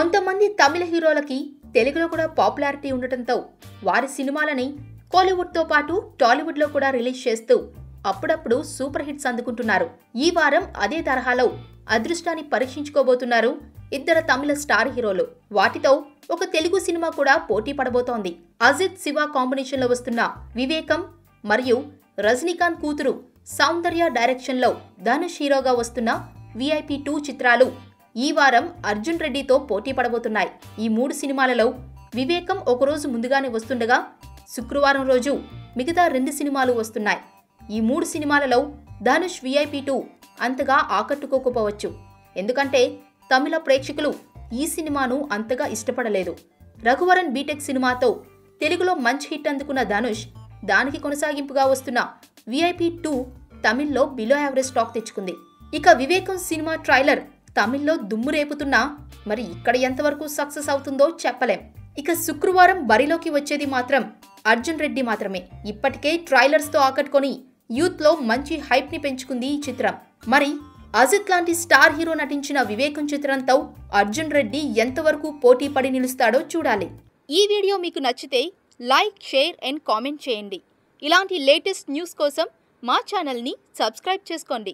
కొంతమంది తమిళ హీరోలకి తెలుగులో కూడా పాపులారిటీ ఉండటంతో వారి సినిమాలని కోలీవుడ్తో పాటు టాలీవుడ్లో కూడా రిలీజ్ చేస్తూ అప్పుడప్పుడు సూపర్ హిట్స్ అందుకుంటున్నారు. ఈ వారం అదే తరహాలో అదృష్టాన్ని పరీక్షించుకోబోతున్నారు ఇద్దరు తమిళ స్టార్ హీరోలు. వాటితో ఒక తెలుగు సినిమా కూడా పోటీ పడబోతోంది. అజిత్ శివ కాంబినేషన్లో వస్తున్న వివేకం మరియు రజనీకాంత్ కూతురు సౌందర్య డైరెక్షన్లో ధనుష్ హీరోగా వస్తున్న విఐపి టూ చిత్రాలు ఈ వారం అర్జున్ రెడ్డితో పోటీ పడబోతున్నాయి. ఈ మూడు సినిమాలలో వివేకం ఒకరోజు ముందుగానే వస్తుండగా శుక్రవారం రోజు మిగతా రెండు సినిమాలు వస్తున్నాయి. ఈ మూడు సినిమాలలో ధనుష్ విఐపి టూ అంతగా ఆకట్టుకోకపోవచ్చు. ఎందుకంటే తమిళ ప్రేక్షకులు ఈ సినిమాను అంతగా ఇష్టపడలేదు. రఘువరన్ బీటెక్ సినిమాతో తెలుగులో మంచి హిట్ అందుకున్న ధనుష్ దానికి కొనసాగింపుగా వస్తున్న విఐపి టూ తమిళ్ళో బిలో యావరేజ్ స్టాక్ తెచ్చుకుంది. ఇక వివేకం సినిమా ట్రైలర్ తమిళ్ళో దుమ్ము రేపుతున్నా మరి ఇక్కడ ఎంతవరకు సక్సెస్ అవుతుందో చెప్పలేం. ఇక శుక్రవారం బరిలోకి వచ్చేది మాత్రం అర్జున్ రెడ్డి మాత్రమే. ఇప్పటికే ట్రైలర్స్తో ఆకట్టుకొని యూత్లో మంచి హైప్ని పెంచుకుంది ఈ చిత్రం. మరి అజిత్ లాంటి స్టార్ హీరో నటించిన వివేకం చిత్రంతో అర్జున్ రెడ్డి ఎంతవరకు పోటీ పడి నిలుస్తాడో చూడాలి. ఈ వీడియో మీకు నచ్చితే లైక్ షేర్ అండ్ కామెంట్ చేయండి. ఇలాంటి లేటెస్ట్ న్యూస్ కోసం మా ఛానల్ని సబ్స్క్రైబ్ చేసుకోండి.